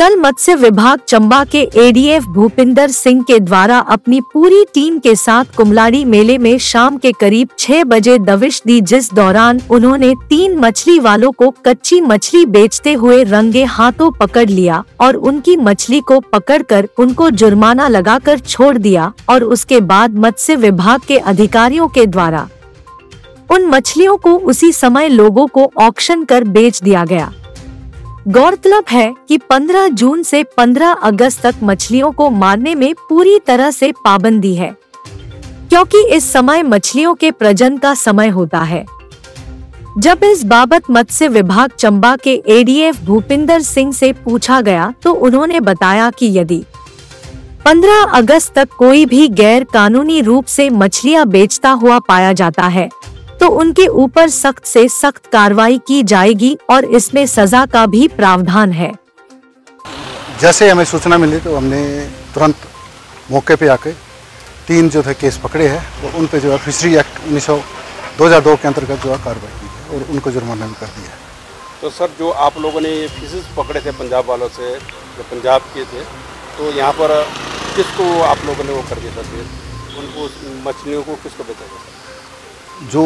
कल मत्स्य विभाग चंबा के एडीएफ भूपिंदर सिंह के द्वारा अपनी पूरी टीम के साथ कुमलाड़ी मेले में शाम के करीब छह बजे दविश दी, जिस दौरान उन्होंने तीन मछली वालों को कच्ची मछली बेचते हुए रंगे हाथों पकड़ लिया और उनकी मछली को पकड़कर उनको जुर्माना लगाकर छोड़ दिया और उसके बाद मत्स्य विभाग के अधिकारियों के द्वारा। उन मछलियों को उसी समय लोगों को ऑक्शन कर बेच दिया गया। गौरतलब है कि 15 जून से 15 अगस्त तक मछलियों को मारने में पूरी तरह से पाबंदी है, क्योंकि इस समय मछलियों के प्रजन का समय होता है। जब इस बाबत मत्स्य विभाग चंबा के एडीएफ भूपिंदर सिंह से पूछा गया तो उन्होंने बताया कि यदि 15 अगस्त तक कोई भी गैर कानूनी रूप से मछलियाँ बेचता हुआ पाया जाता है तो उनके ऊपर सख्त से सख्त कार्रवाई की जाएगी और इसमें सजा का भी प्रावधान है। जैसे हमें सूचना मिली तो हमने तुरंत मौके पे आके तीन जो थे केस पकड़े हैं और उन पे जो है फिशरी एक्ट उन्नीस सौ दो हज़ार दो के अंतर्गत जो है कार्रवाई की है और उनको जुर्माना भी कर दिया है। तो सर जो आप लोगों ने ये फिशेज पकड़े थे पंजाब वालों से जो पंजाब के थे तो यहाँ पर किसको आप लोगों ने वो कर दिया था उनको मछलियों को किसको बेचा गया जो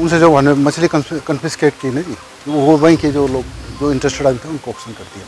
उनसे जो मछली कन्फिस्केट की ना जी, वो वहीं के जो लोग, जो इंटरेस्टेड आदमी थे उनको ऑप्शन कर दिया।